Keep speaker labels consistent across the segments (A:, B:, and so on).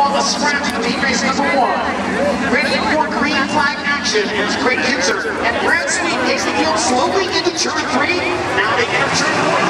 A: for the scratch of race number one. Ready for green flag action as Kraig Kinser and Brad Sweet takes the field slowly into turn three. Now they enter turn four.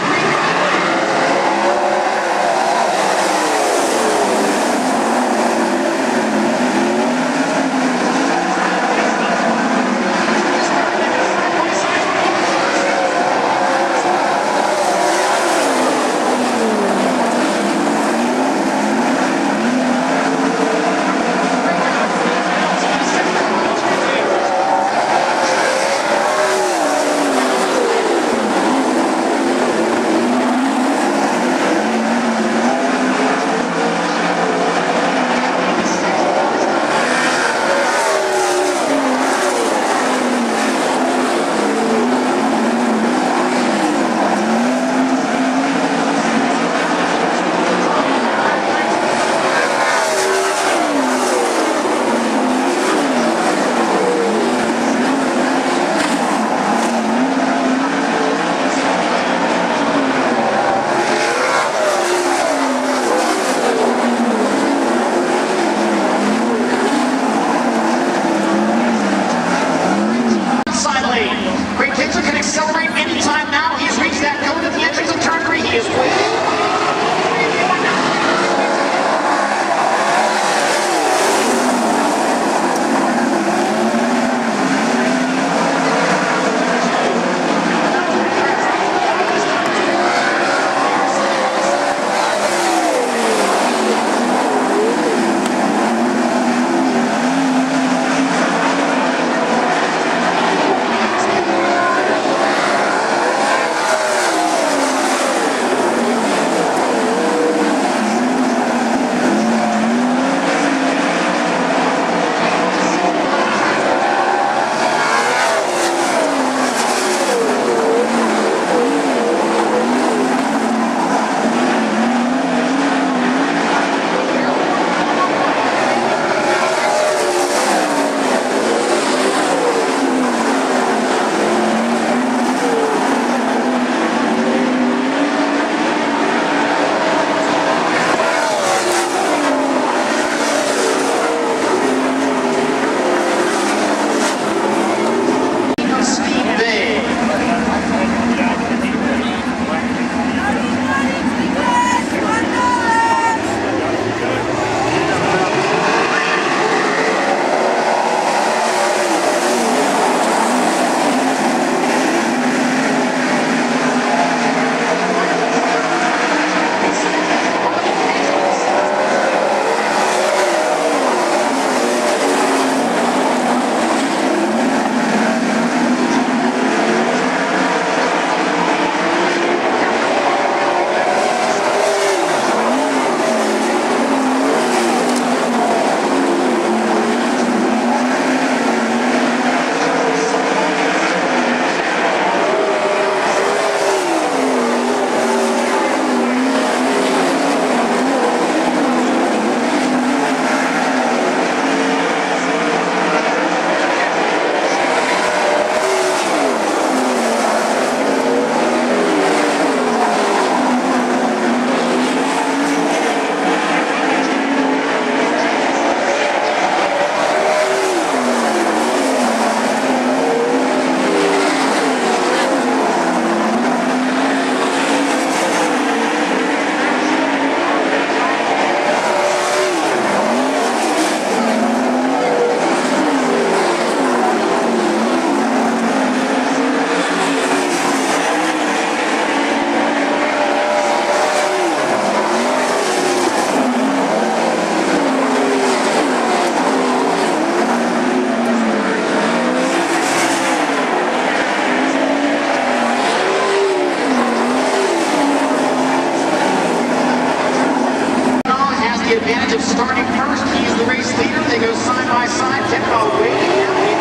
A: Of starting first. He's the race leader. They go side by side. Kenbaugh waiting.